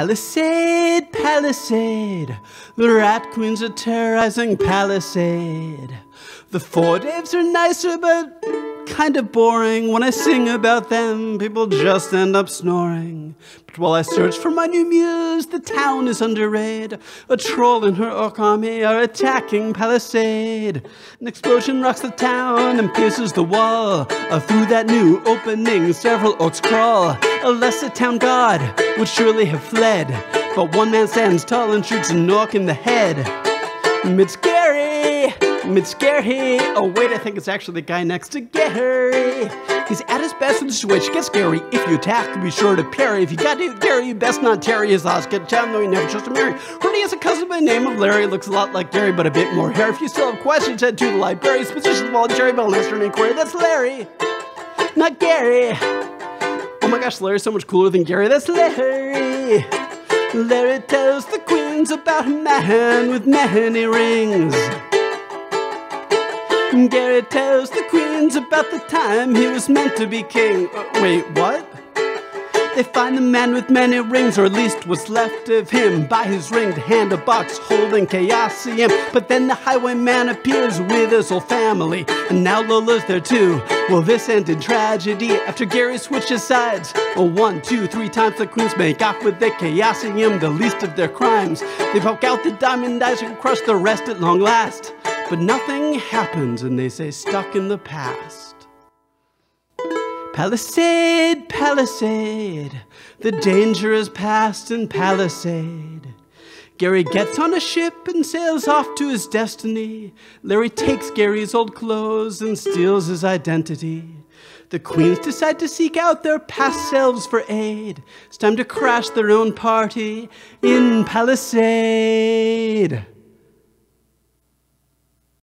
Palisade, Palisade, the rat queens are terrorizing Palisade. The four Daves are nicer, but kind of boring. When I sing about them, people just end up snoring. But while I search for my new muse, the town is under raid. A troll and her orc army are attacking Palisade. An explosion rocks the town and pierces the wall. Uh, through that new opening, several orcs crawl. A lesser town guard would surely have fled. But one man stands tall and shoots an orc in the head. It's Gary! Oh wait, I think it's actually the guy next to Gary! He's at his best with the switch. Get scary. If you attack, be sure to parry. If you got to Gary, you best not tarry his lost. Get down though he never chose to marry. Heard he has a cousin by the name of Larry. Looks a lot like Gary, but a bit more hair. If you still have questions, head to the library's position of all Jerry Bell answer an inquiry. That's Larry! Not Gary! Oh my gosh, Larry's so much cooler than Gary. That's Larry! Larry tells the queens about a man with many rings. Gary tells the queens about the time he was meant to be king. Uh, wait, what? They find the man with many rings, or at least what's left of him, by his ringed hand, a box holding Chaosium. But then the highwayman appears with his whole family, and now Lola's there too. Will this end in tragedy after Gary switches sides? Oh, one, two, three times the queens make off with the Chaosium, the least of their crimes. They poke out the diamond eyes and crush the rest at long last. But nothing happens, and they say stuck in the past. Palisade, Palisade, the danger is past in Palisade. Gary gets on a ship and sails off to his destiny. Larry takes Gary's old clothes and steals his identity. The queens decide to seek out their past selves for aid. It's time to crash their own party in Palisade.